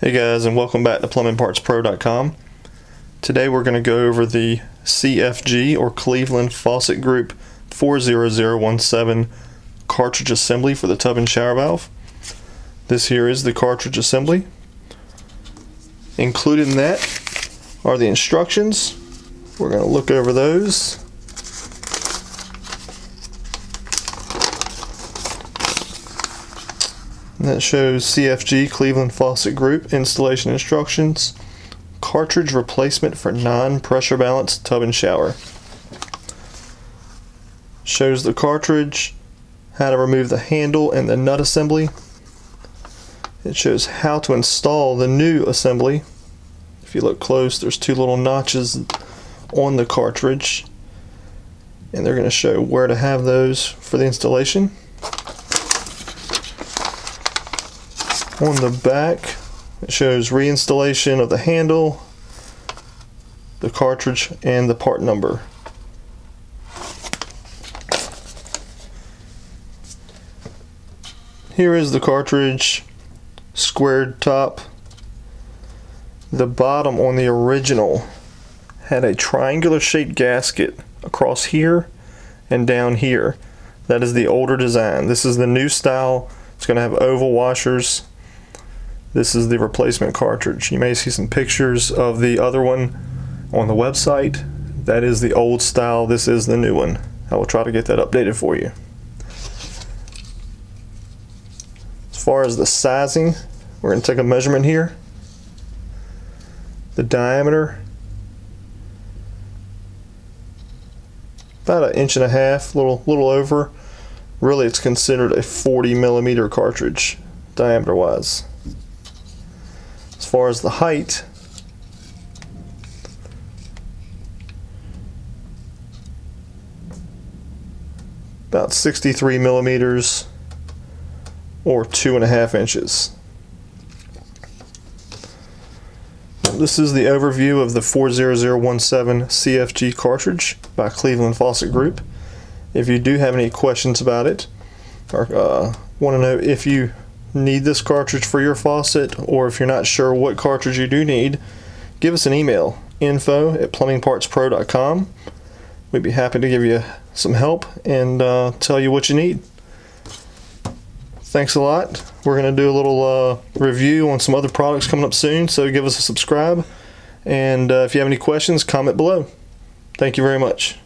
Hey guys, and welcome back to PlumbingPartsPro.com. Today we're going to go over the CFG or Cleveland Faucet Group 40017 cartridge assembly for the tub and shower valve. This here is the cartridge assembly. Included in that are the instructions. We're going to look over those. That shows CFG Cleveland Faucet Group installation instructions, cartridge replacement for non-pressure balanced tub and shower. Shows the cartridge, how to remove the handle and the nut assembly. It shows how to install the new assembly. If you look close, there's two little notches on the cartridge and they're going to show where to have those for the installation. On the back, it shows reinstallation of the handle, the cartridge, and the part number. Here is the cartridge, squared top. The bottom on the original had a triangular shaped gasket across here and down here. That is the older design. This is the new style. It's going to have oval washers this is the replacement cartridge. You may see some pictures of the other one on the website. That is the old style. This is the new one. I will try to get that updated for you. As far as the sizing, we're going to take a measurement here. The diameter, about an inch and a half, little little over. Really, it's considered a 40 millimeter cartridge diameter wise far as the height, about 63 millimeters or two and a half inches. This is the overview of the 40017 CFG cartridge by Cleveland Faucet Group. If you do have any questions about it or uh, want to know if you need this cartridge for your faucet or if you're not sure what cartridge you do need, give us an email info at plumbingpartspro.com. We'd be happy to give you some help and uh, tell you what you need. Thanks a lot. We're going to do a little uh, review on some other products coming up soon, so give us a subscribe. And uh, if you have any questions, comment below. Thank you very much.